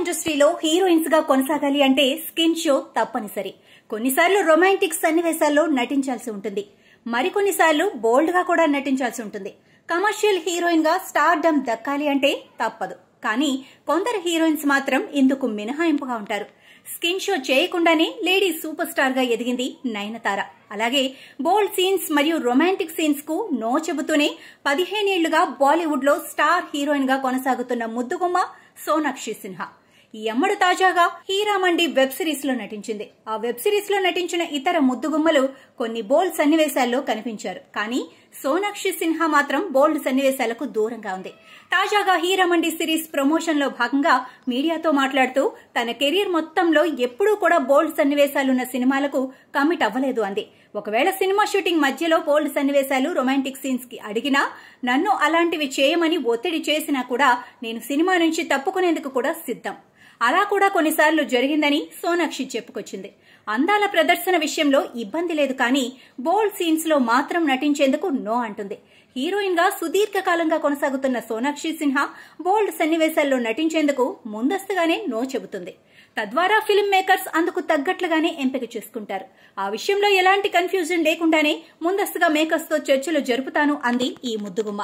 ఇండస్ట్రీలో హీరోయిన్స్గా కొనసాగాలి అంటే స్కిన్ షో తప్పనిసరి. కొన్నిసార్లు రొమాంటిక్ సన్నివేశాల్లో నటించాల్సి ఉంటుంది. మరికొన్నిసార్లు బోల్డ్గా కూడా నటించాల్సి ఉంటుంది. కమర్షియల్ హీరోయిన్గా స్టార్డమ్ దక్కాలి అంటే తప్పదు. కానీ కొందరు హీరోయిన్స్ మాత్రం ఇందుకు మినహాయింపుగా ఉంటారు. స్కిన్ షో చేయకుండానే లేడీ సూపర్ స్టార్గా ఎదిగింది నయనతార. అలాగే బోల్డ్ సీన్స్ మరియు రొమాంటిక్ సీన్స్కు నో చెబుతూనే పదిహేనేళ్ళుగా బాలీవుడ్లో స్టార్ హీరోయిన్గా కొనసాగుతున్న ముద్దుగుమ్మ సోనాక్షి సిన్హా. ఈ అమ్మడు తాజాగా హీరామండి వెబ్ సిరీస్లో నటించింది. ఆ వెబ్ సిరీస్లో నటించిన ఇతర ముద్దుగుమ్మలు కొన్ని బోల్డ్ సన్నివేశాల్లో కనిపించారు. కానీ సోనాక్షి సిన్హా మాత్రం బోల్డ్ సన్నివేశాలకు దూరంగా ఉంది. తాజాగా హీరామండి సిరీస్ ప్రమోషన్లో భాగంగా మీడియాతో మాట్లాడుతూ తన కెరీర్ మొత్తంలో ఎప్పుడూ కూడా బోల్డ్ సన్నివేశాలున్న సినిమాలకు కమిట్ అవ్వలేదు అంది. ఒకవేళ సినిమా షూటింగ్ మధ్యలో బోల్డ్ సన్నివేశాలు రొమాంటిక్ సీన్స్కి అడిగినా నన్ను అలాంటివి చేయమని ఒత్తిడి చేసినా కూడా నేను సినిమా నుంచి తప్పుకునేందుకు కూడా సిద్ధం. అలా కూడా కొన్నిసార్లు జరిగిందని సోనాక్షి చెప్పుకొచ్చింది. అందాల ప్రదర్శన విషయంలో ఇబ్బంది లేదు కానీ బోల్డ్ సీన్స్లో మాత్రం నటించేందుకు నో అంటుంది. హీరోయిన్గా సుదీర్ఘకాలంగా కొనసాగుతున్న సోనాక్షి సిన్హా బోల్డ్ సన్నివేశాల్లో నటించేందుకు ముందస్తుగానే నో చెబుతుంది. తద్వారా ఫిల్మ్ మేకర్స్ అందుకు తగ్గట్లుగానే ఎంపిక చేసుకుంటారు. ఆ విషయంలో ఎలాంటి కన్ఫ్యూజన్ లేకుండానే ముందస్తుగా మేకర్స్తో చర్చలు జరుపుతాను అంది ఈ ముద్దుగుమ్మ.